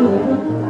Thank